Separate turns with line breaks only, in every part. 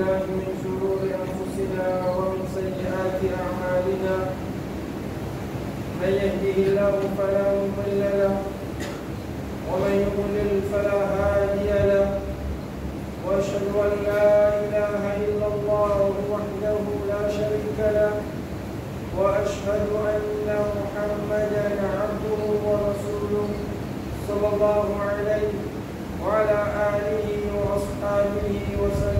بالله من شرور أنفسنا ومن سيئات أعمالنا. من يهده الله فلا مضل له ومن يضلل فلا هادي له. وأشهد أن لا إله إلا الله وحده لا شريك له وأشهد أن محمدا عبده ورسوله صلى الله عليه وعلى آله وأصحابه وسلم.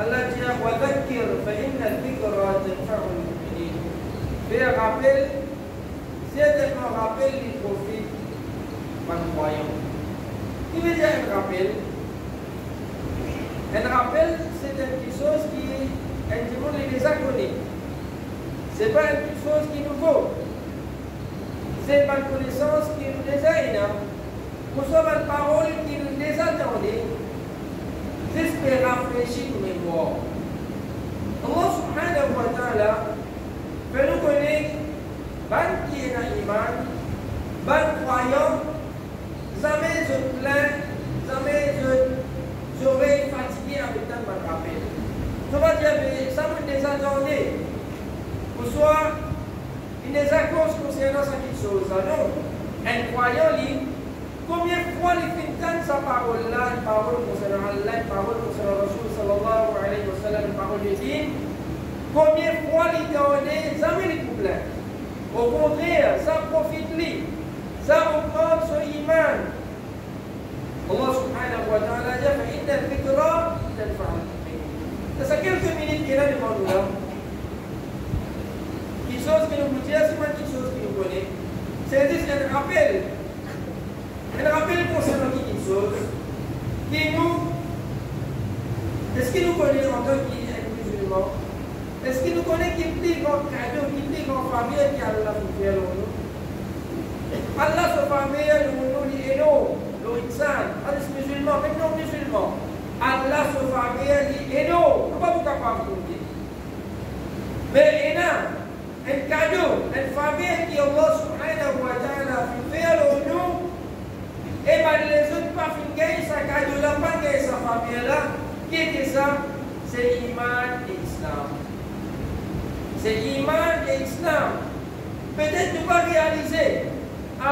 Allah dit Fais rappel, c'est un rappel qui profite aux croyants. Qui veut dire un rappel? Un rappel, c'est quelque chose qui est un monde déjà connu. Ce n'est pas quelque chose qui nous nouveau. C'est par connaissance qui nous déjà énorme. Ou soit par parole qui nous déjà entendue. Pour rafraîchir nos mémoires. Allah subhanahu wa connaître ban qui est dans l'iman, ban croyant, jamais je plains, jamais je j'aurais fatigué avec tant de rappel. Tu vas dire, ça me désattendait. Pour soit, il causes concernant cette chose. Non, un croyant, lui, combien de fois il تنسى قول الله قول موسى على الله قول موسى الرسول صلى الله عليه وسلم قول الدين Combien de fois les théodés, jamais les problèmes. Au contraire, ça profite-lui. Ça reprend ce iman. Allah subhanahu wa ta'ala dit فإن الذكرى تنفع Ça quelques minutes qu'il a devant nous là. Une chose que nous dire, c'est pas une chose que nous connaît. C'est juste un rappel. Un rappel concernant quelque chose qui nous. Est-ce qu'il nous connaît en tant que musulman est-ce qu'il nous connaît qui dit grand cadeau, qui dit grand famille qui a la fouille nous Allah se famille nous dit hello, l'Insan, Allah est musulman, même non musulman. Allah se famille dit hello, nous pas vous capable de dire. Mais il y a un cadeau, une famille qui Allah subhanahu wa ta'ala fait nous et ben les autres pa fin genye sa kado la, pa genye sa fapye la, ki ete sa? Se iman de Islam. Se iman de Islam. Petet nou pa realize,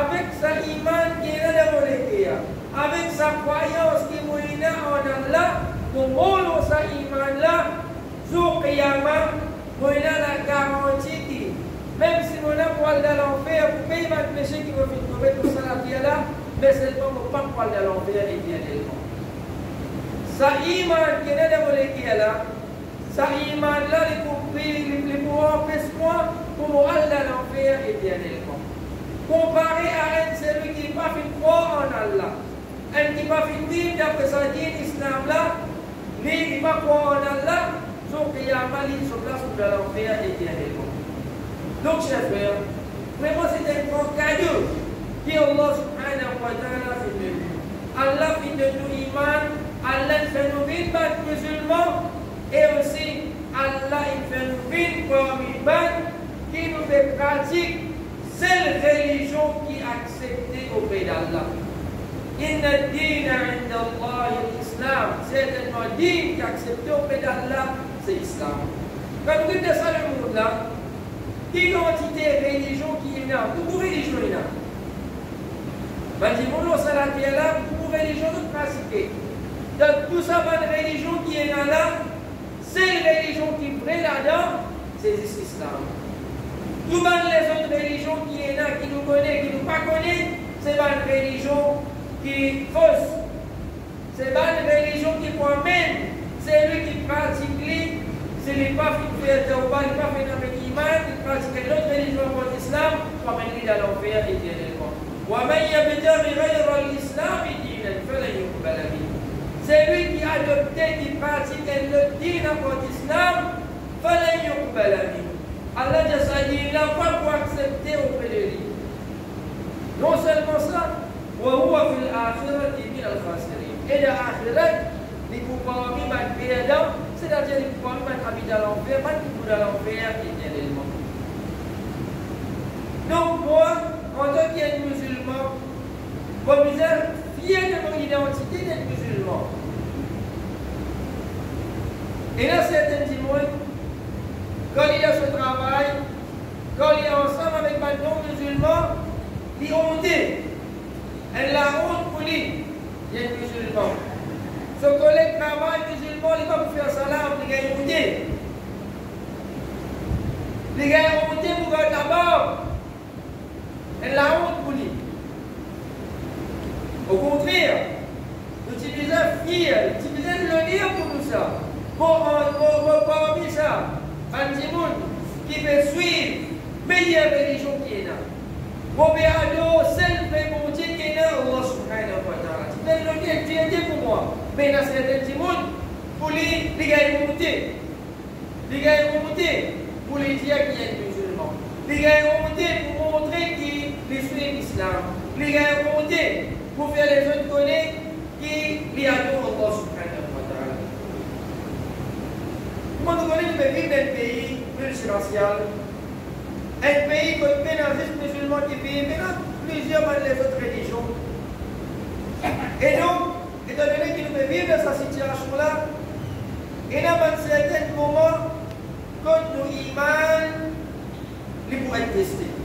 avek sa iman ki ene de monete ya, avek sa kwayans ki moulina anan la, nou mouno sa iman la, zou kiyaman, moulina la garanti ki, menm si moun apwal da l'anfer, pou pey vat peche ki wafit nou betou sa la fya la, là, mais c'est le temps pas pour aller dans l'enfer et bien évidemment. Sa iman qui est dans là, sa iman là, les pour les empêcher moi pour aller dans l'enfer et bien évidemment. Comparé à un celui qui n'est pas fait croire en Allah, un qui n'est pas fait vivre d'après sa dîne islam là, lui il va croire en Allah, donc il y a un mal sur place pour l'enfer et bien évidemment. Donc, chers frères, vraiment c'est un grand cadeau que Allah subhanahu Allah fait de nous iman Allah fait nous vivre musulmans et aussi Allah il fait nous vivre parmi qui nous fait pratique seule religion qui est acceptée auprès d'Allah. Inna dina inda Allah l'islam. Certainement, din qui est accepté auprès d'Allah, c'est l'islam. Quand nous dites ça le monde là, de religion qui est là, dis moi, ça là, qui est là, beaucoup de religions de pratiquer. Donc, tout ça, bonne religion qui est là, c'est la religion qui est là-dedans, c'est l'islam. Tout les autres religions qui est là, qui nous connaît, qui nous pas connaît, c'est une religion qui est fausse. C'est pas une religion qui promène. C'est lui qui pratique, c'est lui pas fait de pas pas fait avec iman, il pratique une autre religion pour l'islam, promène lui dans l'enfer éternellement. ومن يبتغي غير الاسلام دينا فلن يقبل منه c'est lui qui a adopté, qui pratique le din pour l'islam, fallait yuqbal Allah dit, il n'a pas pour accepter auprès de lui. Non seulement ça, وهو في الآخرة من الخاسرين. Et l'akhirat, les pouvoirs qui perdre, c'est-à-dire les pouvoirs qui vont habiter dans l'enfer, pas qui vont dans l'enfer éternellement. Donc que musulman, comme je fier de mon identité d'être musulman. Et là, certains témoins, quand il a ce travail, quand il est ensemble avec un non-musulman, il honte. Elle la honte pour lui. Est musulman. Ce collègue travaille musulman, il va faire salam, il a honte. Il a honte pour d'abord. Elle la honte pour lui. Au contraire, utilisez fier, utilisez le lire pour nous ça. Pour, pour, parmi ça, un petit monde qui veut suivre meilleure religion qui est là. Pour béado, celle de mon Dieu qui est là, Allah subhanahu wa ta'ala. C'est le Dieu qui est pour moi. Mais dans certains petits monde, pour lui, les gars vont monter. Les gars vont monter pour les dire qu'il y a des musulmans. Les gars vont monter pour l'islam. Les gars vont monter pour faire les autres connaître qu'ils adorent Allah subhanahu wa ta'ala. Comment nous connaissons vivre dans un pays multiracial, un pays qui a des musulmans qui vivent, mais plusieurs dans les autres religions. Et donc, étant donné que nous vivons dans cette situation-là, il y a un certain moment, quand nous iman, il pourrait être testé.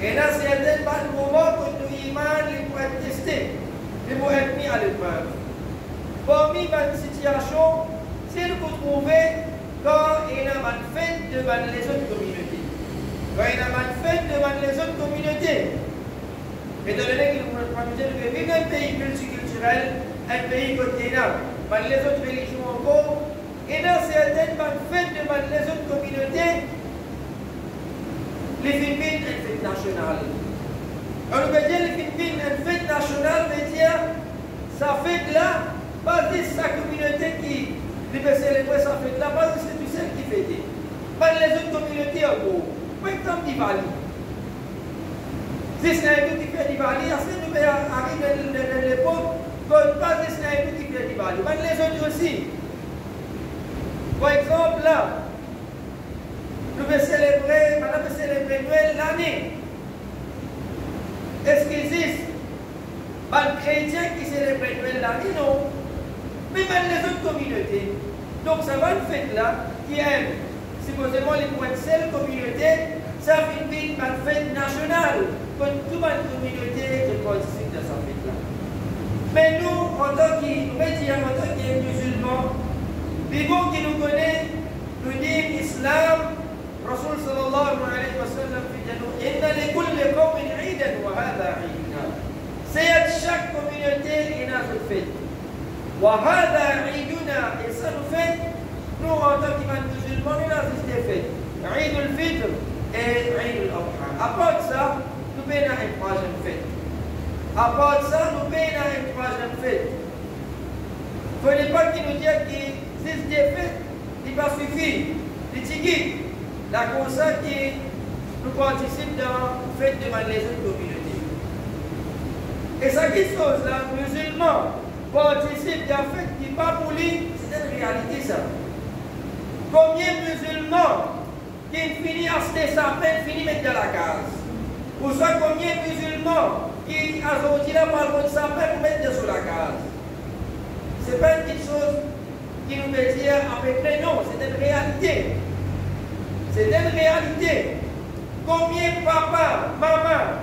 Et dans certains moments, quand nous iman, il pourrait être testé, pourrait être mis à l'épreuve. Parmi cette situation, si nous trouvons quand il y a une fête devant les autres communautés. Quand il y a une fête devant les autres communautés. Étant donné que nous vivons un pays multiculturel, un pays continent, les autres religions encore, et dans certaines fêtes devant les autres communautés, les Philippines, une fête nationale. On veut dire les Philippines, une fête nationale, veut dire, sa fête-là, pas de sa communauté qui peut célébrer sa fête là parce que c'est tout seul qui fête. Pas les autres communautés en gros. Par exemple, Diwali. Si c'est un qui fait Diwali, après nous arrive de l'époque, pas si c'est un qui fait Diwali. Mais les autres aussi. Par exemple, là, nous pouvons célébrer, nous célébrer Noël l'année. Est-ce qu'il existe un chrétien qui célèbre Noël l'année? Non mais même les autres communautés. Donc ça va une fête là, qui est supposément les points de seule communauté, ça fait une fête nationale, comme toute la communauté qui participe dans cette fête là. Mais nous, en tant que chrétiens, en tant que musulmans, les gens qui nous connaissent, nous disent l'islam, رسول صلى الله عليه وسلم في جنوب إن لكل قوم عيدا وهذا عيدنا سيد شك من الدين إنا في الفيت وهذا عيدنا إنسان فيت نو أعطاك من تجل مرنا في فيت عيد الفطر إيه، عيد الأضحى. أبعد سا نبينا إخراج الفيت أبعد سا نبينا إخراج الفيت فلي بقى نتيجة كي سيد فيت لبا سيفي لتيجي la conscience qui nous participe dans la fête de les autres communautés. Et ça, qui chose là, musulmans, participe fait qui pas pour lui, c'est une réalité ça. Combien de musulmans qui finissent à acheter sa peine, finissent mettre dans la case? Ou soit combien de musulmans qui aujourd'hui là par de sa peine pour mettre sur la case? Ce n'est pas une petite chose qui nous veut dire à peu près non, c'est une réalité. C'est une réalité. Combien papa, maman,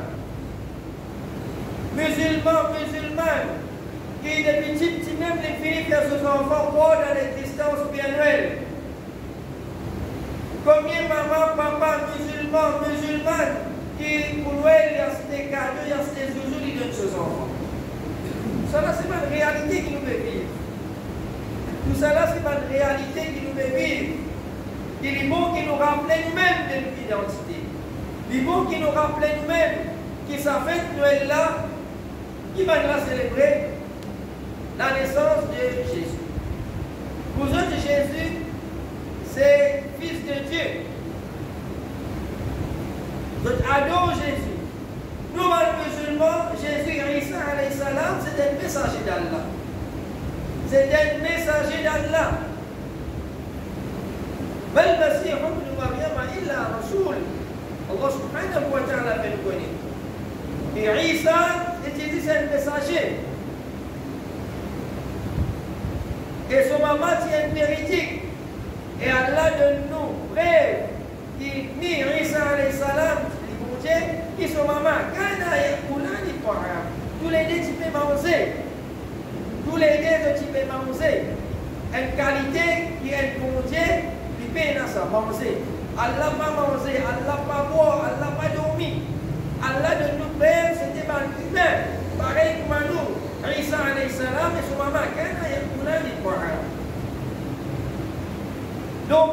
musulmans, musulmanes, qui depuis petit, petit même les filles de ses enfants croient dans l'existence biannuelle. Combien maman, papa, musulmans, musulmanes, qui pour eux, il y a des cadeaux, il y a des zouzous, ils donnent ses enfants. Là, c'est pas une réalité qui nous fait vivre. Tout là, c'est pas une réalité qui nous fait vivre. Est bon qui nous rappelle nous-mêmes de notre identité. Est bon qui nous rappelle nous-mêmes que ça fait Noël là, qui va nous célébrer la naissance de Jésus. Pour eux, Jésus, c'est Fils de Dieu. Donc, adore Jésus. Nous, les musulmans, Jésus, c'est un messager d'Allah. C'est un messager d'Allah masih ibnu maryam illa Allah subhanahu wa ta'ala et Isa était dit un messager et son maman est un véridique et Allah donne nous bref qui ni Isa alayhi salam qui son maman kana tous les deux tu peux manger tous les deux tu peux manger une qualité qui est pour il peut ça manger. Allah pas manger, Allah pas boire, Allah pas dormir. Allah de nous père, c'était pas humain. Pareil comme nous. Isa salam et son maman, kana yakulani ta'am. Donc,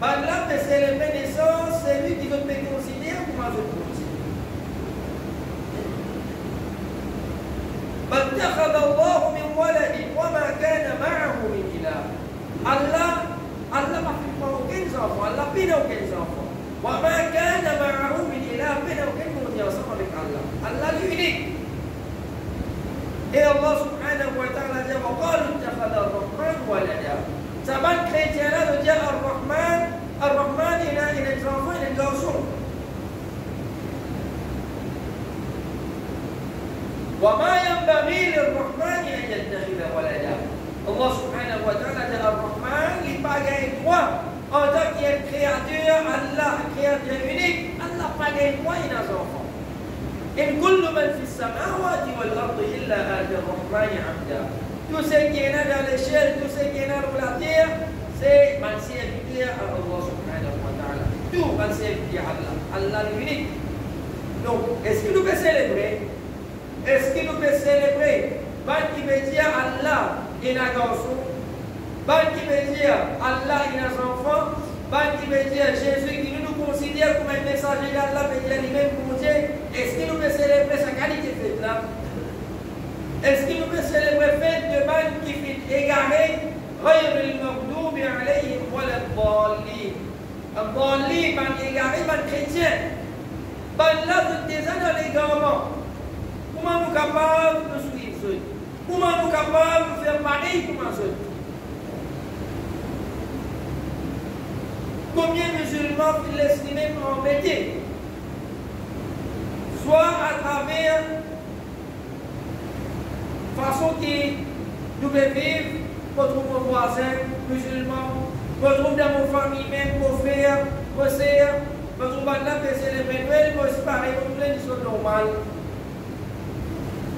par là, c'est le naissance, c'est lui qui veut me considérer comme un autre فاتخذ الله من ولد وما كان معه من إله الله الله Allah l'unique et Allah subhanahu wa ta'ala dit وقالوا اتخذ الرحمن ولدا Saban chrétien-là de dire Ar-Rahman, Ar-Rahman, il a, il a des enfants, il a des garçons. وما ينبغي للرحمن أن يتخذ ولدا Allah subhanahu wa ta'ala dit Ar-Rahman, il pagaille droit. En tant qu'il est créateur, Allah, créateur unique, Allah pagaille droit, il a des enfants. إن كل من في السماوات والأرض إلا آتي الرحمن عبدا tout ce qui est dans les cieux, tout ce qui est dans la terre, c'est man servir à Allah subhanahu wa ta'ala. Tout man servir à Allah. Allah l'unique. Donc, est-ce que nous pouvons célébrer Est-ce que nous pouvons célébrer Ban qui veut dire Allah est un garçon, Ban qui veut dire Allah est un enfant, Ban qui veut dire Jésus qui nous considère comme un messager d'Allah, veut dire lui-même pour Dieu. Est-ce que nous pouvons célébrer sa qualité de là est-ce qu'il nous peut célébrer fête de mal qui fait égarer غير المغضوب عليهم ولا الضالين الضالين من égaré من chrétien ben là vous déjà dans l'égarement comment nous capables de suivre ceux comment nous capables de faire pareil comme ceux combien de musulmans ils l'estimaient embêtés soit à travers façon qui nous vivre, retrouve nos voisins musulmans, retrouve dans nos familles même, nos frères, nos sœurs, retrouve là que c'est les Noël, aussi pareil, comme plein de choses normales.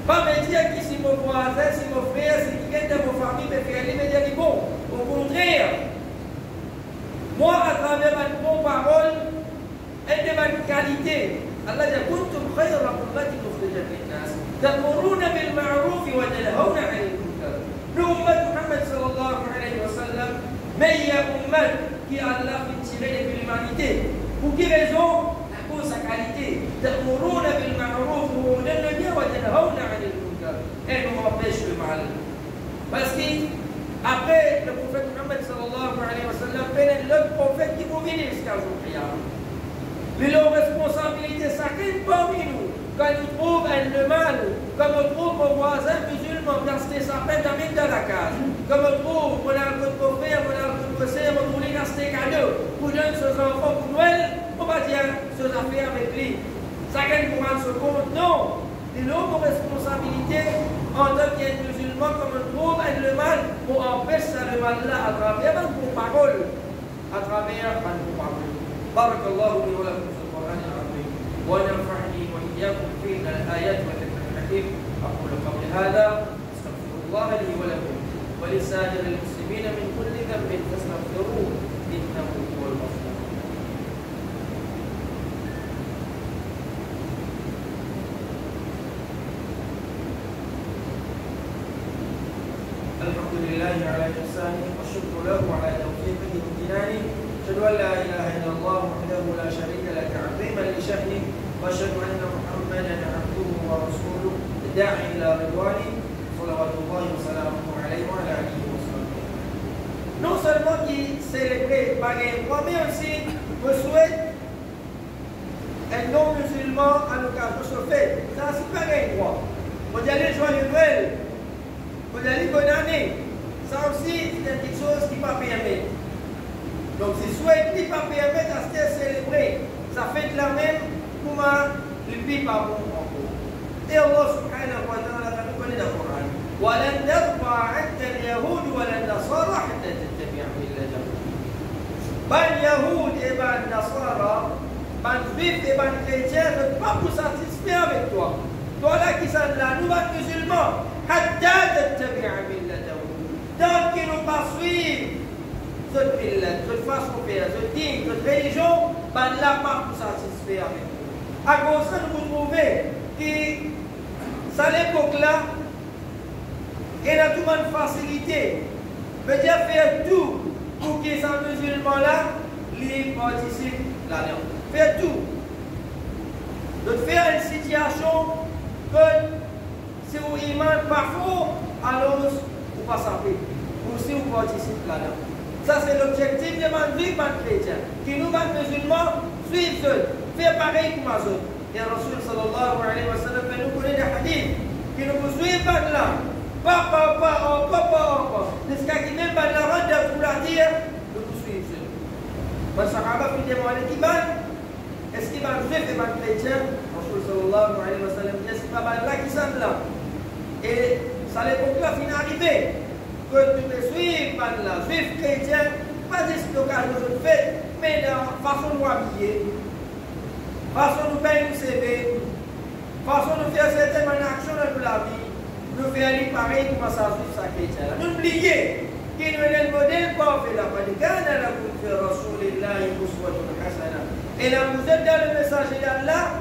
Pas me dire que si mon voisin, si mon frère, عندما بون إن من كاليتي الله كنتم خير أمة مخرجة للناس تأمرون بالمعروف وتنهون عن المنكر لأمة محمد صلى الله عليه وسلم من يا qui كي الله في de l'humanité. وكي quelle raison À تأمرون بالمعروف والنبي وتنهون عن المنكر. إنه nous empêche le mal. Parce que après le Muhammad sallallahu alayhi wa le prophète qui vous jusqu'à jour mais leur responsabilité chacun parmi nous quand il trouve un le mal, quand on trouve un voisin musulman, musulman gaste sa peine dans la case. Comme on trouve, on a pour faire, on a pour faire, on gaste cadeau pour donner ses enfants pour Noël, on va dire ses affaires avec lui. Ça gagne pour un second Non! C'est nos responsabilité en tant que trouve, avec le mal, pour empêcher le mal-là à travers nos paroles, à travers nos paroles. بارك الله لي ولكم في القرآن العظيم ونفعني وإياكم في الآيات والذكر الحكيم أقول قولي هذا أستغفر الله لي ولكم ولسائر المسلمين من كل ذنب فاستغفروه إنه هو الغفور الحمد لله على إحسانه والشكر له على توفيقه وامتنانه أشهد أن لا إله إلا الله وحده لا شريك له تعظيما لشأنه وأشهد أن محمدا عبده ورسوله الداعي إلى رضوانه صلوات الله وسلامه عليه وعلى آله وصحبه Non seulement qui célébrait par mais aussi me souhaite un non-musulman à l'occasion de ce. Ça, c'est pas un droit. On dit aller joyeux Noël. On dit aller bonne année. Ça aussi, c'est quelque chose qui m'a permis. Donc, c'est soit il pas permettre à se célébrer. Ça fait de la même pour le pays par bon Et Allah subhanahu wa ta'ala nous connaît dans le Coran. ولن ترضى عنك اليهود ولا النصارى حتى تتبع ملتهم. بل يهود et ben Nasara, ben juifs et ben chrétiens ne pas vous satisfaire avec toi. Toi là qui sont là, nous ben musulmans, حتى تتبع ملتهم. Tant qu'ils nous pas suivre cette millet, cette façon de faire, cette digne, cette religion, ben là pas pour satisfaire avec nous. À cause de vous trouvez que, à l'époque là, il a tout une facilité. Veut dire faire tout pour que ces musulmans-là les participent là-dedans. Vous pas savoir. Ou si vous participez là-dedans. Ça, c'est l'objectif de ma vie, ma chrétien. Qui nous, ma musulmans, suivent ceux, faire pareil comme eux. Et Rasul sallallahu alayhi wa sallam fait nous connaître des hadiths qui nous suivent pas là. Pas, pas, pas, pas, pas, pas, pas. Jusqu'à qui même pas la rendre pour la dire, nous suivons ceux. Le Sahaba qui demande qui ban, est-ce qu'il va juif et ban chrétien Rasul sallallahu alayhi wa sallam est-ce qu'il va là qui sont là Et ça l'époque là, fin arrivé que tu me suives, man là, juif, chrétien, pas des l'occasion de fait, mais la façon de nous habiller, façon de nous payer CV, façon de faire certaines actions dans la vie, nous faire aller pareil. N'oubliez qu'il nous est le modèle parfait là, parce que quand on a fait Rasulullah, il vous soit Et là, vous êtes dans le message d'Allah,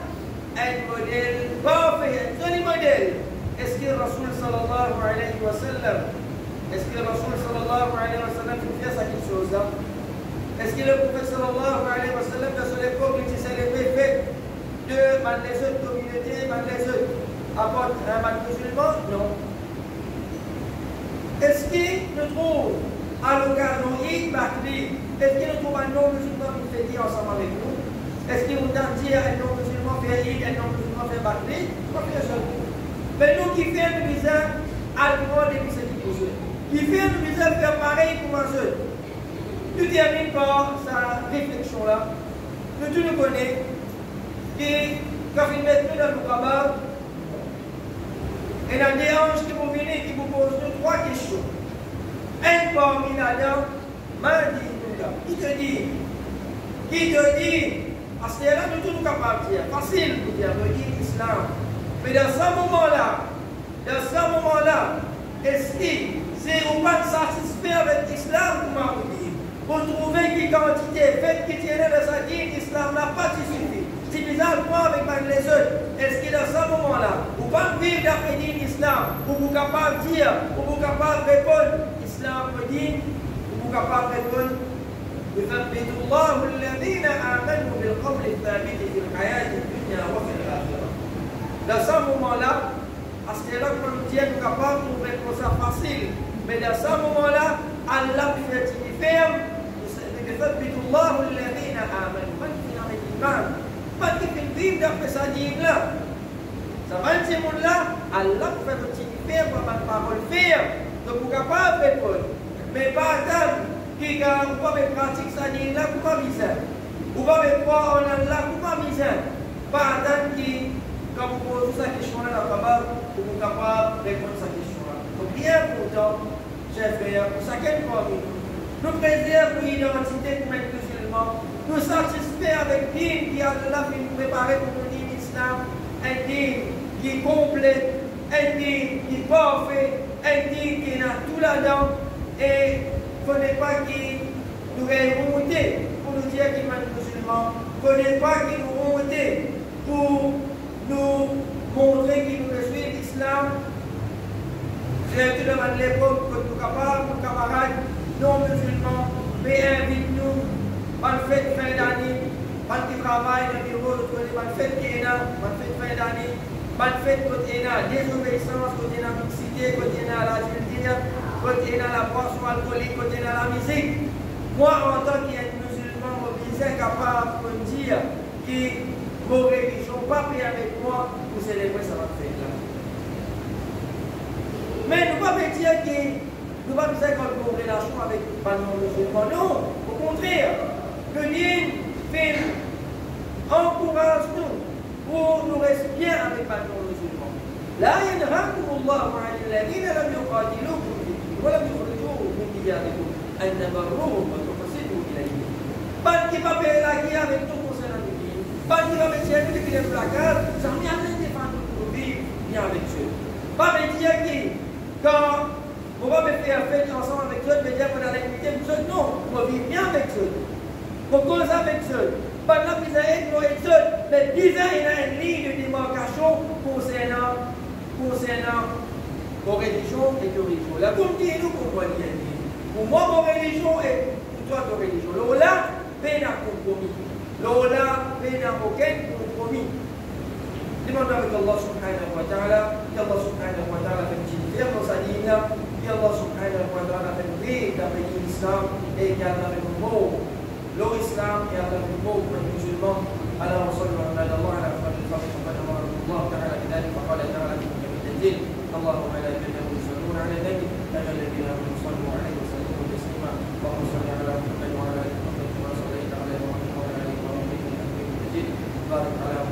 un modèle parfait, un modèle. Est-ce que Rasul sallallahu alayhi wa sallam est-ce que Rasul sallallahu alayhi wa sallam fait ça quelque chose là Est-ce que le prophète sallallahu alayhi wa sallam, dans son époque, il célébré fait de les autres communautés, les autres apportent un man musulman Non. Est-ce qu'il nous trouve à l'occasion Eid Bakri, est-ce qu'il nous trouve un non-musulman qui fait dire ensemble avec nous? Est-ce qu'il nous donne dire un non-musulman fait un non-musulman fait Bakri? Pas fait ça. Mais nous qui faisons le misère, à le des misères qui. Il fait nous misère faire pareil pour un seul. Tu termines par sa réflexion là. Que tu le connais. Et quand il met dans le cabal, il y a des anges qui vont venir qui vous posent trois questions. Un parmi là-dedans qui te dit, qui te dit, parce que là, nous sommes capables de dire, facile pour dire, de dire l'islam. Mais dans ce moment-là, dans ce moment-là, est-ce que c'est on pas satisfait avec l'islam, vous m'avez dit. Pour trouver qui quantité, fait qui tient de sa dit, l'islam n'a pas suffi. C'est bizarre quoi avec les autres. Est-ce que dans ce moment-là, vous pas vivre d'après l'islam, vous vous capable de dire, vous vous capable de répondre, l'islam me dit, vous vous capable de répondre, يثبت الله الذين آمنوا بالقول الثابت في الحياة الدنيا وفي الآخرة. Dans ce moment-là, à ce là nous Dieu est capable de mettre ça facile. Mais dans ce moment-là, Allah fait une ferme. يثبت الله الذين آمنوا من في الإيمان من في الدين d'après sa dîme là. Ça va dire là, Allah fait une faire pour ma parole faire. Donc, vous capable de répondre. Mais pas tant qui a pas de pratique ça dit là pour pas misère. Ou pas de croire en Allah pour pas misère. Pas tant qui quand vous posez cette question là capable vous êtes capable de répondre à cette question. Donc bien pourtant, chers frères, pour chacun parmi nous, nous préserve l'identité de notre musulman, nous satisfaire avec digne qui a Allah fait nous préparer pour nous dire l'islam, un digne qui est complet, un digne qui est parfait, un digne qui a tout là-dedans. Et il ne faut pas qu'il nous remonter pour nous dire qu'il est musulman, il ne faut pas qu'il nous remonter pour nous montrer qu'il nous suit l'islam. J'ai tout demandé l'époque que nous capables, nos camarades non musulmans, mais invite-nous, bonne fête fin d'année, bonne qui travaille dans le bureau, bonne fête qui est là, bonne fête fin d'année, bonne fête désobéissance, côté là, mixité, côté la culture, côté là, la boisson alcoolique, côté la musique. Moi, en tant que musulman, je suis capable de dire que vos religions, pas avec moi pour célébrer ça va faire. Mais ne pas dire que nous ne pas dire qu'on une relation avec le musulman. Non, au contraire, le lien fait encourage-nous pour nous rester bien avec le musulman. Là, il y a un Parce qu'il ne pas payer la avec que les placards, ça n'y a rien de défendre pour vivre bien avec Dieu. Pas me dire que quand on va me faire fête ensemble avec Dieu, me dire qu'on a l'invité Dieu, non, on vivre bien avec Dieu. On cause avec Dieu. Là, vous avez avec Dieu, mais déjà il a une ligne de démarcation concernant, concernant vos religions et vos religions. Là, comme dit nous, moi, il Pour moi, mon religion et pour toi, ton religion. Là, peine à compromis. Là, peine à aucun compromis. Demandons avec Allah subhanahu wa ta'ala, qu'Allah subhanahu wa ta'ala fait une fière dans sa ligne, qu'Allah subhanahu wa ta'ala fait une vie dans le l'islam et qu'Allah fait une mot. L'islam et Allah fait une mot pour les musulmans. Alors, on salue ala Allah ala أفضل الخلق وقد أمركم الله تعالى بذلك فقال تعالى في كتابه الدين اللهم لا يكلم يصلون على النبي أجل الذين آمنوا صلوا عليه وسلموا تسليما اللهم صل على محمد about it. Um,